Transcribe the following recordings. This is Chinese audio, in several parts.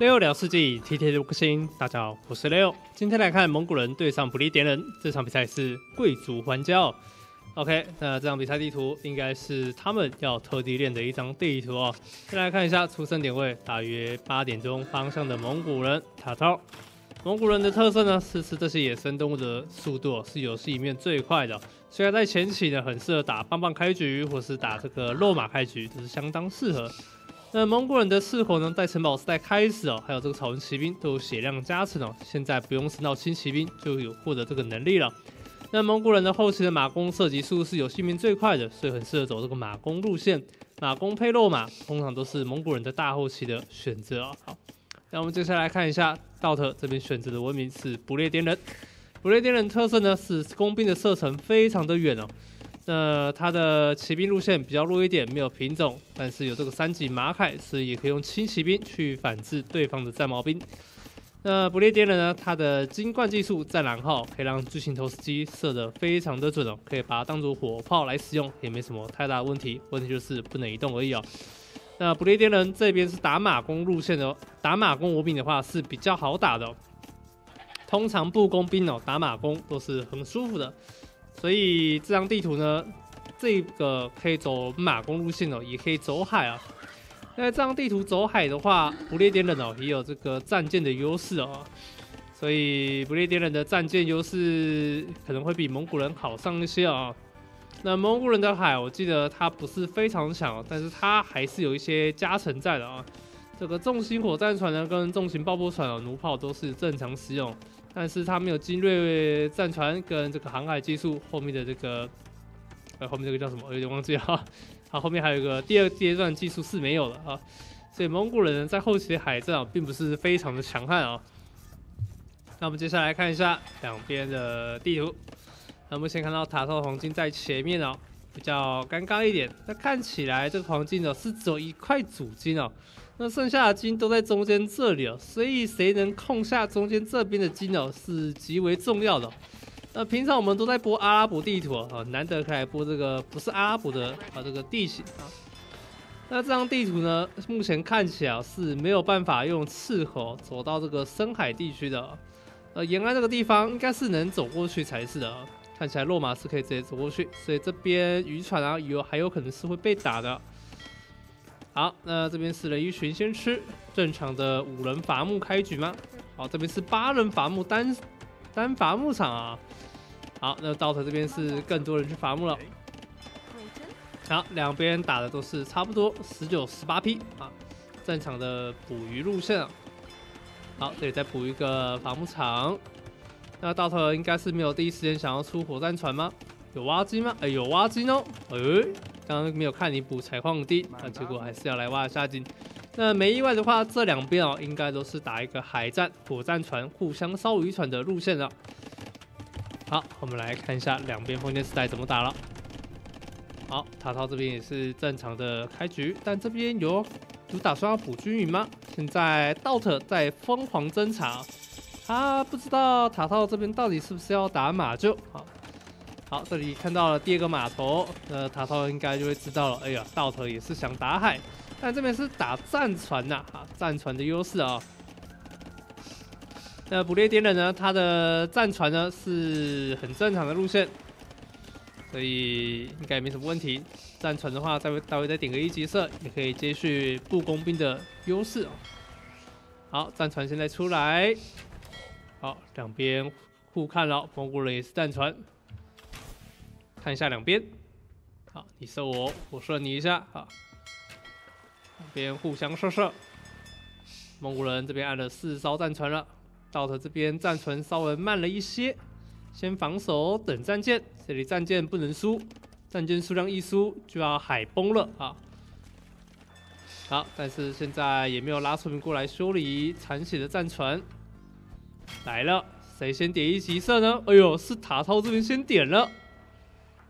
六聊世纪，T T 六颗星。大家好，我是六。今天来看蒙古人对上不列颠人，这场比赛是贵族环礁。OK，那这场比赛地图应该是他们要特地练的一张地图哦。先来看一下出生点位，大约八点钟方向的蒙古人塔涛。蒙古人的特色呢是吃这些野生动物的速度是游戏里面最快的，虽然在前期呢很适合打棒棒开局，或是打这个肉马开局，都是相当适合。那蒙古人的斥候呢，在城堡时代开始哦，还有这个草原骑兵都有血量加成哦，现在不用升到轻骑兵就有获得这个能力了。那蒙古人的后期的马弓射击速度是有性命最快的，所以很适合走这个马弓路线。马弓配肉马，通常都是蒙古人的大后期的选择啊。好，那我们接下来看一下道特这边选择的文明是不列颠人。不列颠人特色呢是工兵的射程非常的远哦。那它的骑兵路线比较弱一点，没有品种，但是有这个三级马凯，所以也可以用轻骑兵去反制对方的战矛兵。那不列颠人呢，他的金冠技术战狼号可以让巨型投石机射得非常的准哦，可以把它当做火炮来使用，也没什么太大问题。问题就是不能移动而已哦。那不列颠人这边是打马弓路线的，打马弓无兵的话是比较好打的。通常步弓兵哦打马弓都是很舒服的。所以这张地图呢，这个可以走马弓路线哦，也可以走海啊。那这张地图走海的话，不列颠人哦也有这个战舰的优势哦，所以不列颠人的战舰优势可能会比蒙古人好上一些啊。那蒙古人的海，我记得它不是非常强，但是它还是有一些加成在的啊。这个重型火战船呢，跟重型爆破船哦，弩炮都是正常使用。但是它没有精锐战船跟这个航海技术，后面的这个，呃，后面这个叫什么？有点忘记了。好，后面还有一个第二阶段技术是没有的啊。所以蒙古人在后期的海战啊，并不是非常的强悍啊。那我们接下来看一下两边的地图。那我们先看到塔头黄金在前面哦，比较尴尬一点。那看起来这个黄金呢是只有一块主金哦。那剩下的金都在中间这里哦，所以谁能控下中间这边的金哦，是极为重要的。那平常我们都在播阿拉伯地图啊，难得可以播这个不是阿拉伯的啊这个地形啊。那这张地图呢，目前看起来是没有办法用赤河走到这个深海地区的。呃，沿岸这个地方应该是能走过去才是的，看起来落马是可以直接走过去，所以这边渔船啊有还有可能是会被打的。好，那这边是雷一群先吃正常的五人伐木开局吗？好，这边是八人伐木单单伐木场啊。好，那到头这边是更多人去伐木了。好，两边打的都是差不多十九、十八批啊，正常的捕鱼路线啊。好，这里再补一个伐木场。那到头应该是没有第一时间想要出火战船吗？有挖金吗？哎，有挖金哦。哎。刚刚没有看你补采矿地，那结果还是要来挖下金。那没意外的话，这两边哦，应该都是打一个海战，火战船互相烧渔船的路线了。好，我们来看一下两边封建时代怎么打了。好，塔涛这边也是正常的开局，但这边有有打算要补均匀吗？现在 Dot 在疯狂侦查，他不知道塔涛这边到底是不是要打马厩。好。好，这里看到了第二个码头，那塔头应该就会知道了。哎呀，道头也是想打海，但这边是打战船呐，啊，战船的优势啊。那不列颠人呢，他的战船呢是很正常的路线，所以应该没什么问题。战船的话，再待会再点个一级射，也可以接续步工兵的优势哦。好，战船现在出来，好，两边互看了，蒙古人也是战船。看一下两边，好，你射我，我射你一下，好，两边互相射射。蒙古人这边按了四艘战船了，道特这边战船稍微慢了一些，先防守等战舰，这里战舰不能输，战舰数量一输就要海崩了啊。好，但是现在也没有拉出兵过来修理残血的战船，来了，谁先点一级射呢？哎呦，是塔涛这边先点了。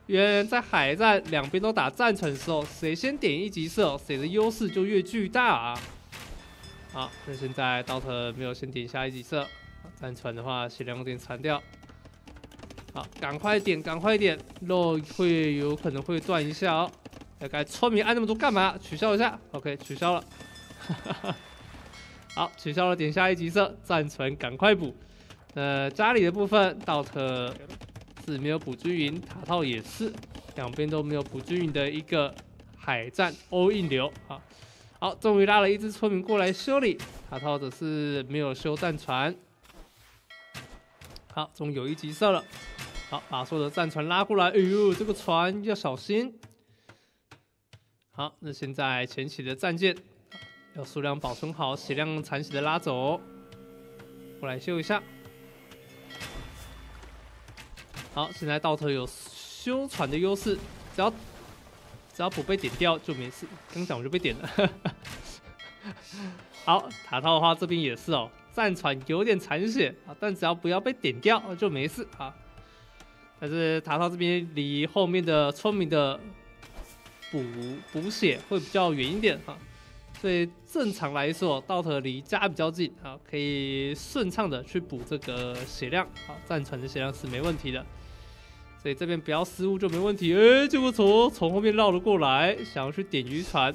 原来在海战两边都打战船的时候，谁先点一级射，谁的优势就越巨大啊！好，那现在刀特没有先点下一级射，战船的话血量有点残掉。好，赶快点，赶快点，肉会有可能会断一下哦。大概村民按那么多干嘛？取消一下，OK，取消了。好，取消了点下一级色，战船赶快补。呃，家里的部分，道特是没有补均匀，塔套也是，两边都没有补均匀的一个海战 all in 流啊。好，终于拉了一只村民过来修理，塔套则是没有修战船。好，终于有一级色了。好，把所有的战船拉过来。哎呦，这个船要小心。好，那现在前期的战舰要数量保存好，血量残血的拉走。过来修一下。好，现在道特有修船的优势，只要只要不被点掉就没事。刚讲我就被点了。好，塔套的话这边也是哦，战船有点残血啊，但只要不要被点掉就没事啊。但是塔套这边离后面的村民的补补血会比较远一点啊，所以正常来说，道特离家比较近啊，可以顺畅的去补这个血量啊，战船的血量是没问题的。所以这边不要失误就没问题。哎，结果从从后面绕了过来，想要去点渔船，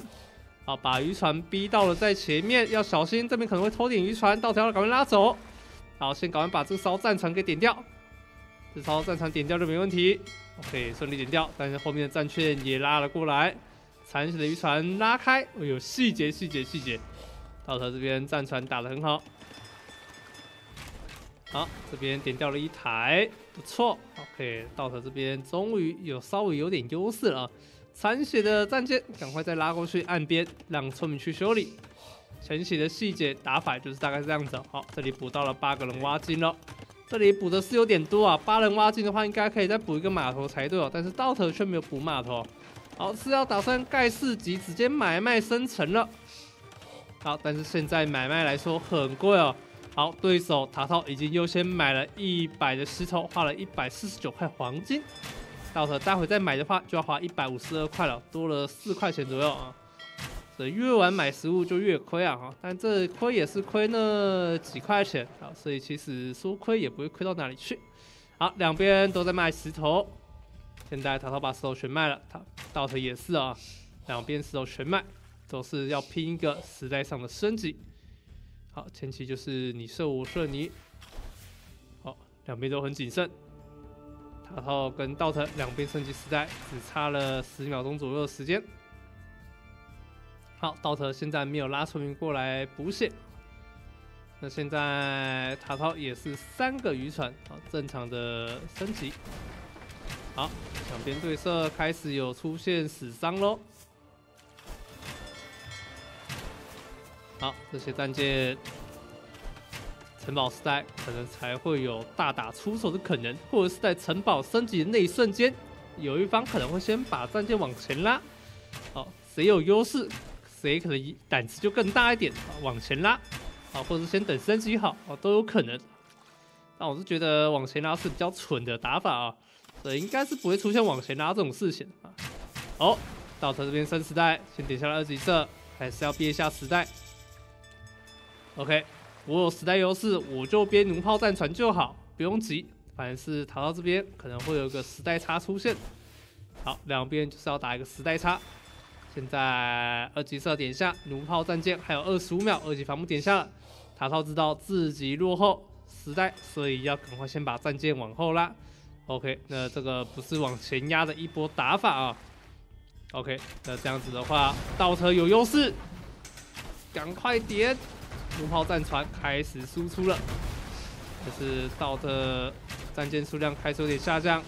好，把渔船逼到了在前面，要小心这边可能会偷点渔船，到条要赶快拉走。好，先赶快把这艘战船给点掉，这艘战船点掉就没问题。OK，顺利点掉，但是后面的战券也拉了过来，残血的渔船拉开。哎呦，细节细节细节，稻草这边战船打得很好。好，这边点掉了一台，不错。OK，道特这边终于有稍微有点优势了。残血的战舰，赶快再拉过去岸边，让村民去修理。前期的细节打法就是大概是这样子。好，这里补到了八个人挖金了，这里补的是有点多啊。八人挖金的话，应该可以再补一个码头才对哦。但是道特却没有补码头。好，是要打算盖四级直接买卖生成了。好，但是现在买卖来说很贵哦。好，对手塔套已经优先买了一百的石头，花了一百四十九块黄金。道特待会再买的话，就要花一百五十二块了，多了四块钱左右啊。所以越晚买食物就越亏啊哈，但这亏也是亏那几块钱啊，所以其实说亏也不会亏到哪里去。好，两边都在卖石头，现在塔套把石头全卖了，他道特也是啊，两边石头全卖，都是要拼一个时代上的升级。好，前期就是你射我射你，好，两边都很谨慎。塔套跟道特两边升级时代只差了十秒钟左右的时间。好，道特现在没有拉村民过来补血。那现在塔套也是三个渔船，好，正常的升级。好，两边对射开始有出现死伤喽。好，这些战舰，城堡时代可能才会有大打出手的可能，或者是在城堡升级的那一瞬间，有一方可能会先把战舰往前拉。好，谁有优势，谁可能胆子就更大一点，往前拉。好，或者是先等升级好，哦，都有可能。但我是觉得往前拉是比较蠢的打法啊，所以应该是不会出现往前拉这种事情啊。好，到他这边升时代，先点下了二级色，还是要憋一下时代。OK，我有时代优势，我就编弩炮战船就好，不用急。反正是逃到这边，可能会有个时代差出现。好，两边就是要打一个时代差。现在二级射点下弩炮战舰，还有二十五秒，二级防木点下了。塔套知道自己落后时代，所以要赶快先把战舰往后拉。OK，那这个不是往前压的一波打法啊。OK，那这样子的话，倒车有优势，赶快点。弩炮战船开始输出了，可是道的战舰数量开始有点下降，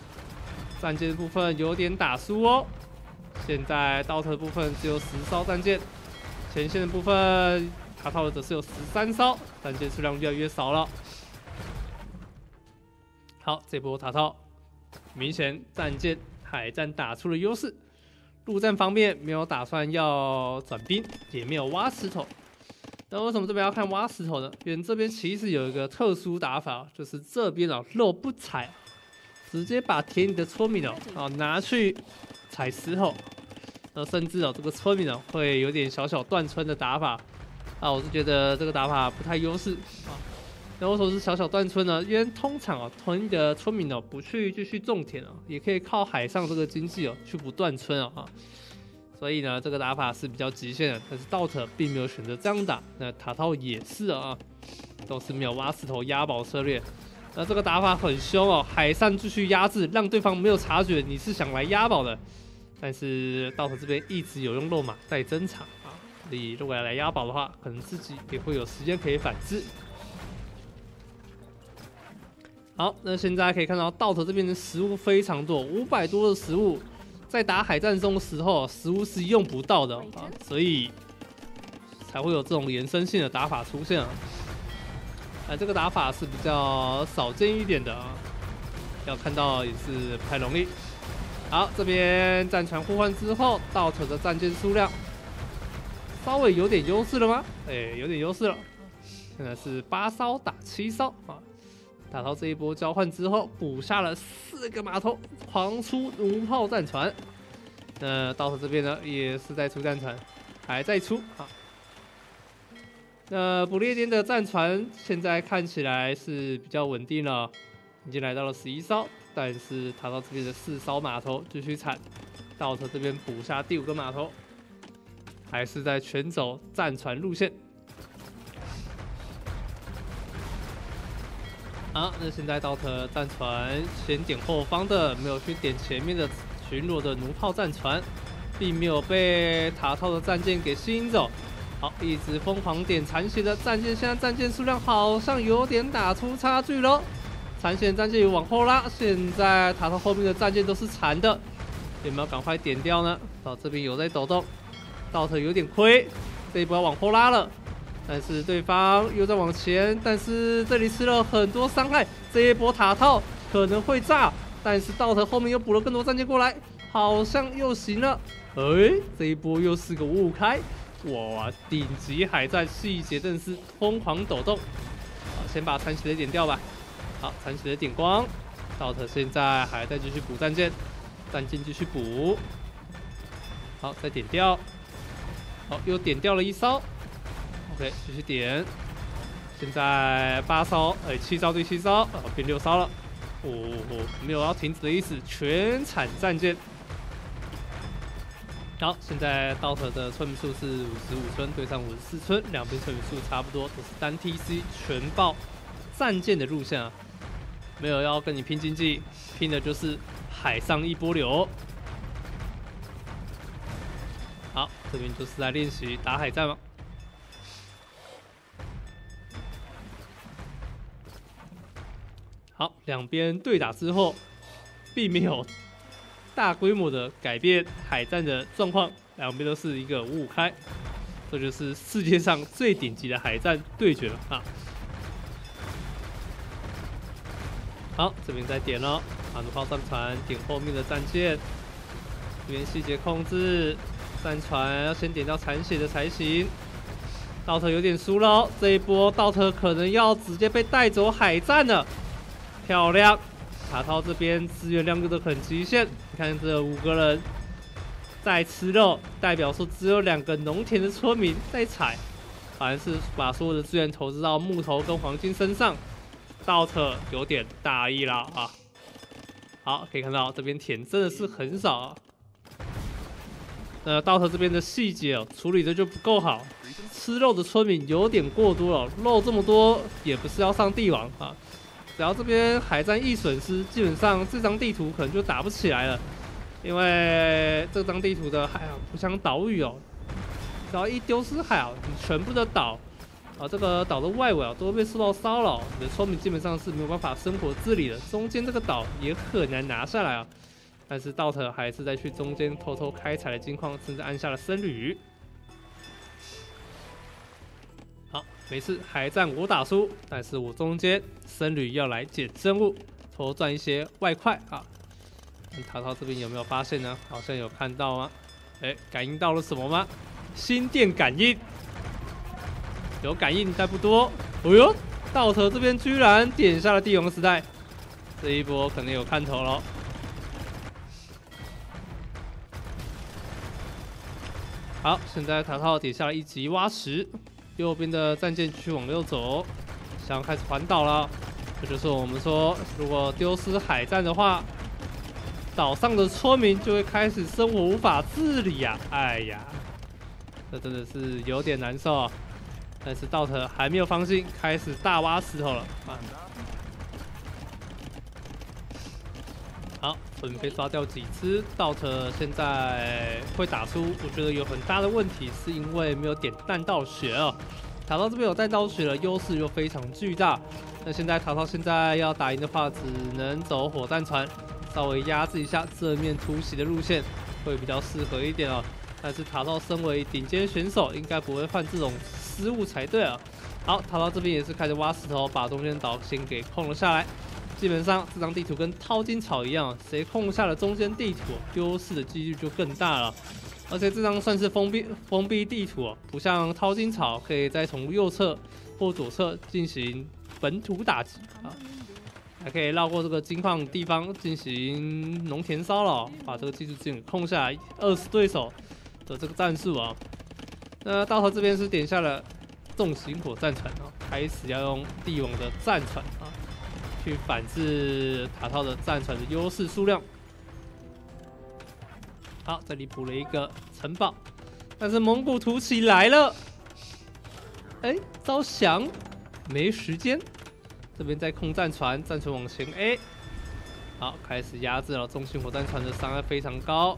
战舰部分有点打输哦。现在道特部分只有十艘战舰，前线的部分塔套的则是有十三艘，战舰数量越来越少了。好，这波塔套明显战舰海战打出了优势，陆战方面没有打算要转兵，也没有挖石头。那为什么这边要看挖石头呢？因为这边其实有一个特殊打法，就是这边啊肉不踩，直接把田里的村民哦啊拿去踩石头，那甚至哦这个村民哦会有点小小断村的打法啊，我是觉得这个打法不太优势啊。那为什么是小小断村呢？因为通常哦屯里的村民哦不去继续种田哦，也可以靠海上这个经济哦去不断村啊。所以呢，这个打法是比较极限的。但是 DOT 并没有选择这样打，那塔套也是啊，都是没有挖石头压宝策略。那这个打法很凶哦，海上继续压制，让对方没有察觉你是想来压宝的。但是 DOT 这边一直有用肉马在增场啊，所以如果要来压宝的话，可能自己也会有时间可以反制。好，那现在可以看到道头这边的食物非常多，五百多的食物，在打海战中的时候，食物是用不到的啊，所以才会有这种延伸性的打法出现啊。哎，这个打法是比较少见一点的啊，要看到也是不太容易。好，这边战船互换之后，道头的战舰数量稍微有点优势了吗？哎，有点优势了，现在是八艘打七艘啊。打到这一波交换之后，补下了四个码头，狂出弩炮战船。那到头这边呢，也是在出战船，还在出啊。那不列颠的战船现在看起来是比较稳定了，已经来到了十一艘，但是塔到这边的四艘码头继续产，到头这边补下第五个码头，还是在全走战船路线。好，那现在到特战船先点后方的，没有去点前面的巡逻的弩炮战船，并没有被塔套的战舰给吸引走。好，一直疯狂点残血的战舰，现在战舰数量好像有点打出差距喽。残血战舰也往后拉，现在塔套后面的战舰都是残的，有没有赶快点掉呢？到这边有在抖动，到特有点亏，这一波要往后拉了。但是对方又在往前，但是这里吃了很多伤害，这一波塔套可能会炸，但是道特后面又补了更多战舰过来，好像又行了。哎，这一波又是个五五开，哇，顶级海战细节真是疯狂抖动。好，先把残血的点掉吧。好，残血的点光，道特现在还在继续补战舰，战舰继续补。好，再点掉。好，又点掉了一艘。OK，继续点。现在八烧，哎，七烧对七烧，啊，变六烧了。哦哦，没有要停止的意思，全产战舰。好，现在 DOT 的村民数是五十五村对上五十四村，两边村民数差不多，都是单 TC 全爆战舰的路线啊。没有要跟你拼经济，拼的就是海上一波流。好，这边就是在练习打海战吗？好，两边对打之后，并没有大规模的改变海战的状况，两边都是一个五五开，这就是世界上最顶级的海战对决了啊！好，这边再点了，弩炮上船点后面的战舰，这边细节控制，战船要先点掉残血的才行。道特有点输了，这一波道特可能要直接被带走海战了。漂亮，卡涛这边资源量用的很极限。你看这五个人在吃肉，代表说只有两个农田的村民在采，反而是把所有的资源投资到木头跟黄金身上。道特有点大意了啊！好，可以看到这边田真的是很少。啊。那道特这边的细节哦，处理的就不够好，吃肉的村民有点过多了，肉这么多也不是要上帝王啊。只要这边海战一损失，基本上这张地图可能就打不起来了，因为这张地图的海啊不像岛屿哦，只要一丢失海啊，你全部的岛啊，这个岛的外围啊都会被受到骚扰，你的村民基本上是没有办法生活自理的，中间这个岛也很难拿下来啊。但是道特还是在去中间偷偷开采了金矿，甚至按下了僧侣。没事，海战我打输，但是我中间僧侣要来捡生物，多赚一些外快啊！看淘淘这边有没有发现呢？好像有看到吗？哎，感应到了什么吗？心电感应，有感应但不多。哦呦，道特这边居然点下了帝王时代，这一波可能有看头了。好，现在淘淘点下了一级挖石。右边的战舰去往右走，想要开始环岛了。这就是我们说，如果丢失海战的话，岛上的村民就会开始生活无法自理呀！哎呀，这真的是有点难受。啊。但是道特还没有放心，开始大挖石头了！好，准备抓掉几只。道特现在会打出，我觉得有很大的问题，是因为没有点弹道血哦。塔到这边有弹道血了，优势又非常巨大。那现在塔涛现在要打赢的话，只能走火弹船，稍微压制一下正面突袭的路线，会比较适合一点哦。但是塔涛身为顶尖选手，应该不会犯这种失误才对啊。好，塔涛这边也是开始挖石头，把中间岛先给控了下来。基本上这张地图跟淘金草一样，谁控下了中间地图，优势的几率就更大了。而且这张算是封闭封闭地图，不像淘金草可以再从右侧或左侧进行。本土打击啊，还可以绕过这个金矿地方进行农田骚扰，把这个技术点控下来，饿死对手的这个战术啊。那道头这边是点下了重型火战船啊，开始要用帝王的战船啊，去反制塔套的战船的优势数量。好，这里补了一个城堡，但是蒙古突起来了，哎，招降。没时间，这边在空战船，战船往前 A，好，开始压制了重型火战船的伤害非常高。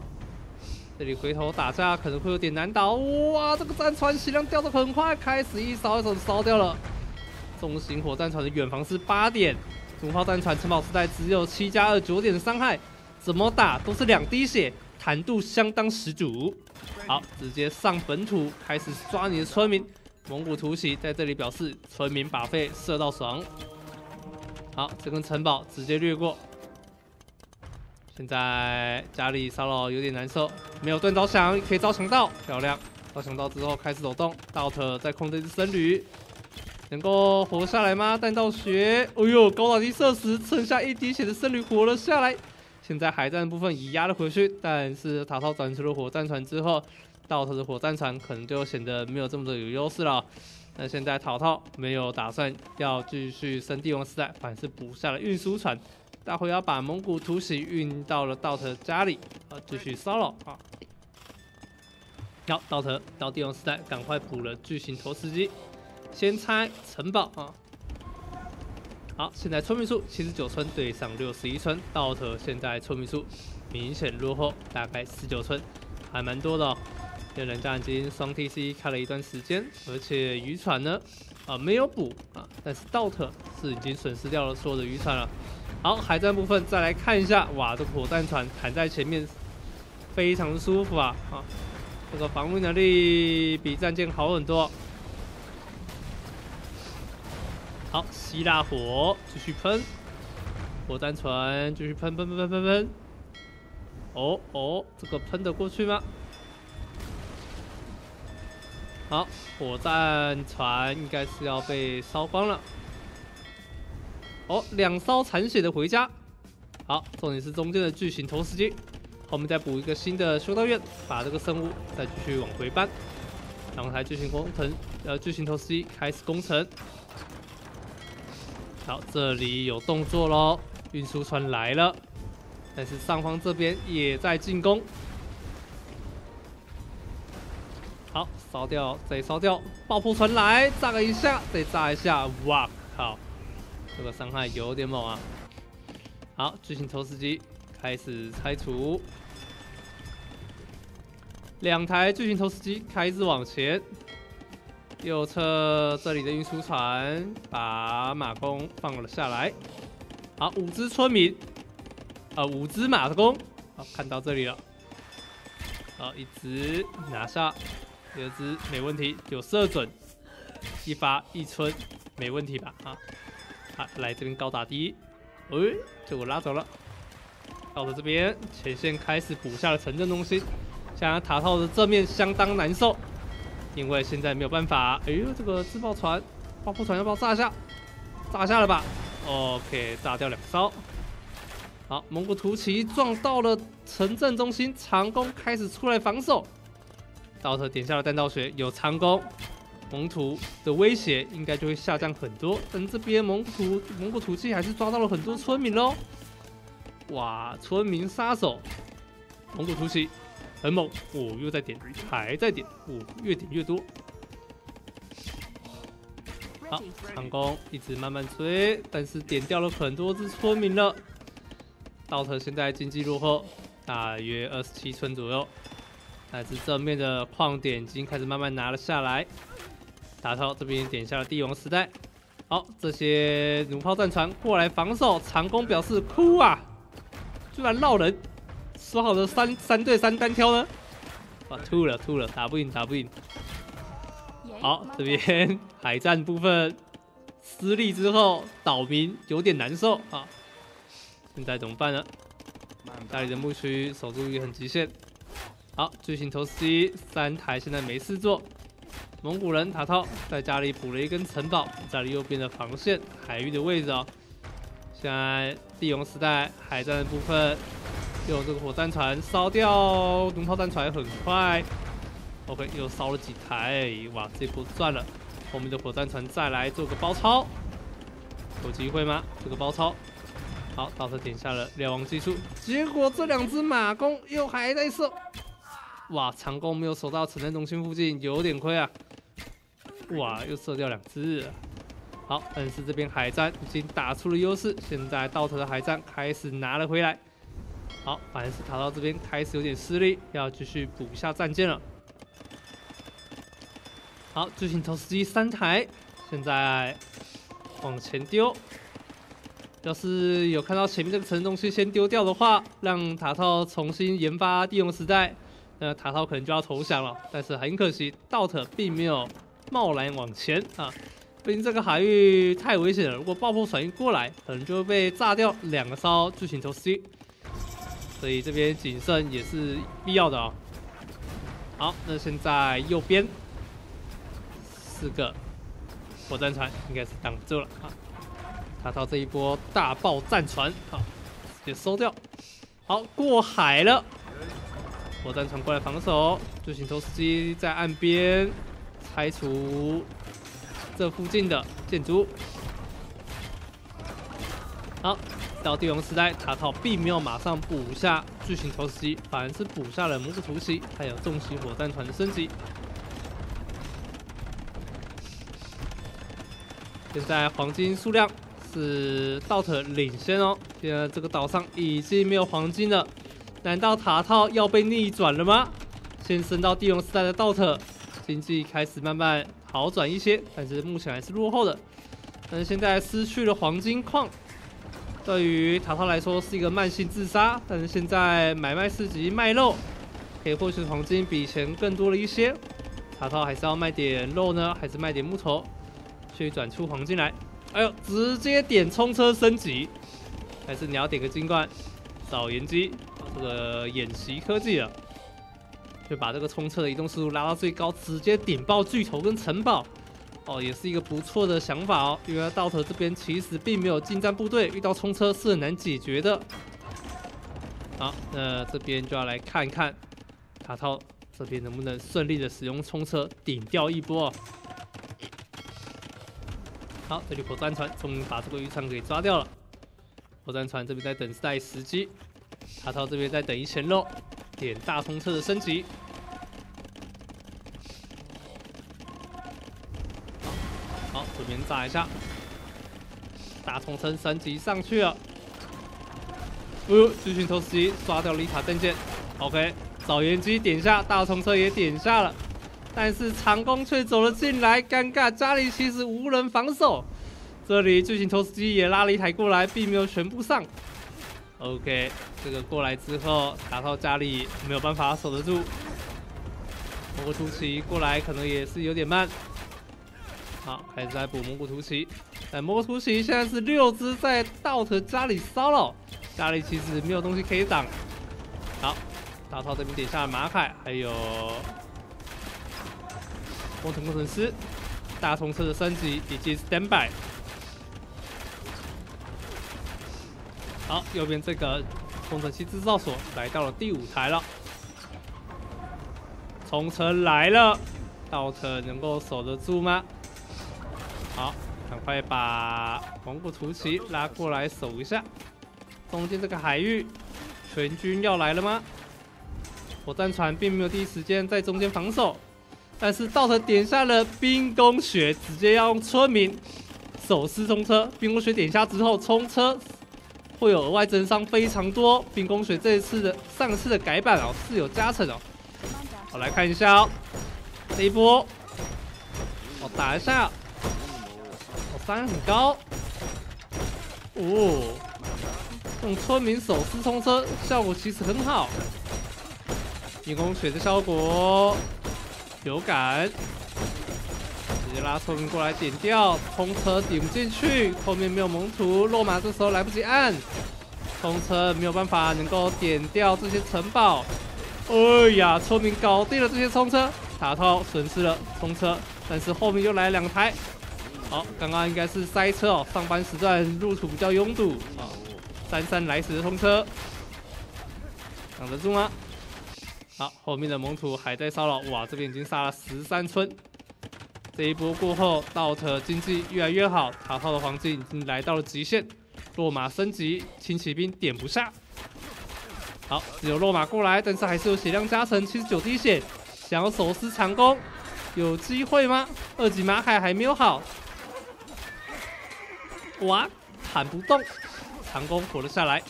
这里回头打架可能会有点难打，哇，这个战船血量掉的很快，开始一烧一烧烧掉了。重型火战船的远防是八点，主炮战船城堡时代只有七加二九点的伤害，怎么打都是两滴血，坦度相当十足。好，直接上本土，开始抓你的村民。蒙古突袭在这里表示村民把费射到爽。好，这根城堡直接掠过。现在家里骚扰有点难受，没有盾着响，可以招强盗，漂亮。招强盗之后开始走动，道特在控制只僧侣，能够活下来吗？弹道学，哎呦，高打击射时，剩下一滴血的僧侣活了下来。现在海战部分已压了回去，但是塔套转出了火战船之后。道特的火战船可能就显得没有这么的有优势了。那现在淘淘没有打算要继续升帝王时代，反而是补下了运输船，待会要把蒙古突袭运到了道特家里，啊，继续骚扰啊。好，道特到帝王时代，赶快补了巨型投石机，先拆城堡啊。好，现在村民数七十九村对上六十一村，道特现在村民数明显落后，大概十九村，还蛮多的。天人战机双 TC 开了一段时间，而且渔船呢，啊没有补啊，但是道特是已经损失掉了所有的渔船了。好，海战部分再来看一下，哇，这个火弹船弹在前面，非常舒服啊啊，这个防御能力比战舰好很多。好，希腊火继续喷，火战船继续喷喷喷喷喷喷。哦哦，这个喷得过去吗？好，火战船应该是要被烧光了。哦，两艘残血的回家。好，重点是中间的巨型投石机，后面再补一个新的修道院，把这个生物再继续往回搬。两台巨型工程，呃，巨型投石机开始攻城。好，这里有动作喽，运输船来了，但是上方这边也在进攻。好，烧掉，再烧掉，爆破船来，炸一下，再炸一下，哇靠，这个伤害有点猛啊！好，巨型投石机开始拆除，两台巨型投石机开始往前，右侧这里的运输船把马弓放了下来，好，五只村民，啊，五只马弓，好，看到这里了，好，一只拿下。第二只没问题，有射准，一发一村，没问题吧？啊，好，来这边高打低，哎，就我拉走了。到了这边前线开始补下了城镇中心，现在塔套的正面相当难受，因为现在没有办法。哎呦，这个自爆船、爆破船要不要炸下？炸下了吧？OK，炸掉两艘。好，蒙古突骑撞到了城镇中心，长弓开始出来防守。道特点下了弹道学，有长弓，蒙图的威胁应该就会下降很多。但这边蒙古蒙古土气还是抓到了很多村民喽。哇，村民杀手，蒙古突袭，很猛，哦，又在点，还在点，哦，越点越多。好，长弓一直慢慢追，但是点掉了很多只村民了。道特现在经济落后，大约二十七村左右，但是正面的矿点已经开始慢慢拿了下来。塔涛这边点下了帝王时代。好，这些弩炮战船过来防守，长弓表示哭啊，居然绕人，说好的三三对三单挑呢？啊，吐了吐了，打不赢打不赢。好，这边 海战部分失利之后，岛民有点难受啊。现在怎么办呢？家里的牧区守住也很极限。好，巨型投石机三台现在没事做。蒙古人塔套在家里补了一根城堡，家里右边的防线海域的位置哦。现在帝王时代海战的部分，用这个火战船烧掉弩炮战船很快。OK，又烧了几台，哇，这波赚了。后面的火战船再来做个包抄，有机会吗？这个包抄，好，到时点下了瞭望技术，结果这两只马弓又还在射，哇，长弓没有守到城镇中心附近，有点亏啊。哇，又射掉两只。好，但是这边海战已经打出了优势，现在道特的海战开始拿了回来。好，反是塔到这边开始有点失利，要继续补一下战舰了。好，巨型投石机三台，现在往前丢。要是有看到前面这个城东西先丢掉的话，让塔套重新研发地龙时代，那塔套可能就要投降了。但是很可惜，道特并没有贸然往前啊，毕竟这个海域太危险了。如果爆破船一过来，可能就会被炸掉两个艘巨型投石机，所以这边谨慎也是必要的啊。好，那现在右边。四个火战船应该是挡不住了啊！他到这一波大爆战船，好，直接收掉。好，过海了，火战船过来防守，巨型投石机在岸边拆除这附近的建筑。好，到帝王时代，塔套并没有马上补下巨型投石机，反而是补下了蒙古突袭，还有重型火战船的升级。现在黄金数量是道特领先哦。现在这个岛上已经没有黄金了，难道塔套要被逆转了吗？先升到帝王时代的道特，经济开始慢慢好转一些，但是目前还是落后的。但是现在失去了黄金矿，对于塔套来说是一个慢性自杀。但是现在买卖市集卖肉，可以获取黄金比以前更多了一些。塔套还是要卖点肉呢，还是卖点木头？去转出黄金来，哎呦，直接点冲车升级，还是你要点个金冠扫岩机，这个演习科技了，就把这个冲车的移动速度拉到最高，直接顶爆巨头跟城堡，哦，也是一个不错的想法哦。因为道特这边其实并没有近战部队，遇到冲车是很难解决的。好，那这边就要来看一看卡涛这边能不能顺利的使用冲车顶掉一波。好，这里火战船终于把这个渔船给抓掉了。火战船这边在等待时机，卡涛这边在等一前肉，点大冲车的升级。好，好，这边炸一下，大冲车升级上去了。哦，巨型投石机刷掉了一塔战舰。OK，扫岩机点下，大冲车也点下了。但是长弓却走了进来，尴尬，家里其实无人防守。这里巨型投石机也拉了一台过来，并没有全部上。OK，这个过来之后，打到家里没有办法守得住。不过突骑过来可能也是有点慢。好，开始在补蒙古突袭。但蒙古突袭现在是六只在道特家里骚扰，家里其实没有东西可以挡。好，大炮这边点下马凯，还有。工程工程师，大冲车的升级以及 standby。好，右边这个工程器制造所来到了第五台了，冲车来了，道特能够守得住吗？好，赶快把蒙古突骑拉过来守一下。中间这个海域，全军要来了吗？火战船并没有第一时间在中间防守，但是道特点下了冰宫雪，直接要用村民手撕冲车。冰宫雪点下之后冲车会有额外增伤非常多。冰宫雪这一次的上次的改版哦是有加成哦。我来看一下哦，这一波，我打一下，伤害很高，哦，用村民手撕冲车效果其实很好。冰宫雪的效果有感，直接拉村民过来点掉，冲车点不进去，后面没有蒙图，落马这时候来不及按，冲车没有办法能够点掉这些城堡。哎呀，村民搞定了这些冲车，塔套损失了冲车，但是后面又来两台。好，刚刚应该是塞车哦，上班时段路途比较拥堵啊，姗姗来迟的通车，挡得住吗？好，后面的蒙土还在骚扰，哇，这边已经杀了十三村。这一波过后，道特经济越来越好，塔套的黄金已经来到了极限。落马升级，轻骑兵点不下。好，只有落马过来，但是还是有血量加成，七十九滴血，想要手撕长弓，有机会吗？二级马海还没有好，哇，砍不动，长弓活了下来。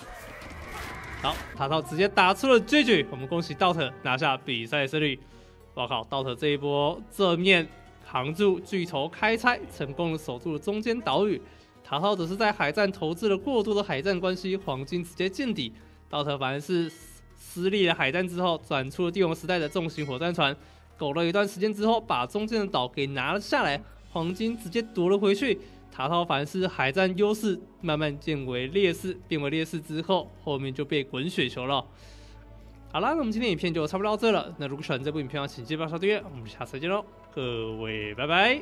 好，塔套直接打出了 GG，我们恭喜道特拿下比赛胜利。我靠，道特这一波正面扛住巨头开拆，成功的守住了中间岛屿。塔套则是在海战投掷了过多的海战关系，黄金直接见底。道特反而是失利了海战之后，转出了帝王时代的重型火战船，苟了一段时间之后，把中间的岛给拿了下来，黄金直接夺了回去。塔套凡是还占优势，慢慢变为劣势，变为劣势之后，后面就被滚雪球了。好啦，那我们今天影片就差不多到这了。那如果喜欢这部影片，请记得刷订阅。我们下次见喽，各位拜拜。